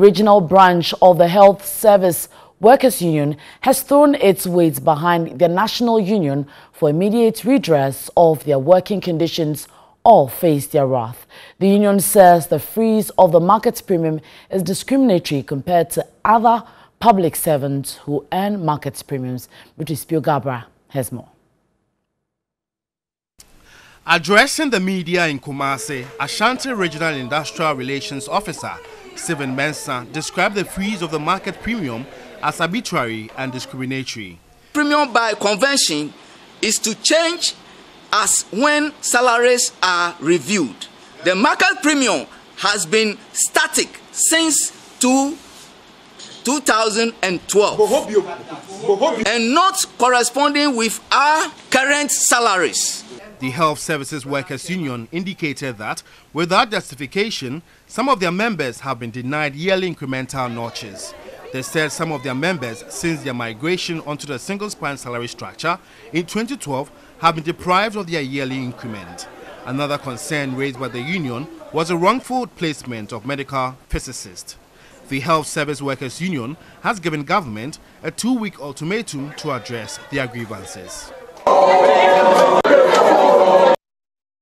Regional branch of the Health Service Workers Union has thrown its weight behind the National Union for immediate redress of their working conditions or face their wrath. The union says the freeze of the market premium is discriminatory compared to other public servants who earn market premiums. British Pio Gabra has more. Addressing the media in Kumasi, Ashanti Regional Industrial Relations Officer Stephen Mensah described the freeze of the market premium as arbitrary and discriminatory. Premium by convention is to change as when salaries are reviewed. The market premium has been static since two, 2012 and not corresponding with our current salaries. The Health Services Workers Union indicated that without justification, some of their members have been denied yearly incremental notches. They said some of their members, since their migration onto the single spine salary structure in 2012, have been deprived of their yearly increment. Another concern raised by the union was a wrongful placement of medical physicists. The Health Service Workers Union has given government a two-week ultimatum to address their grievances.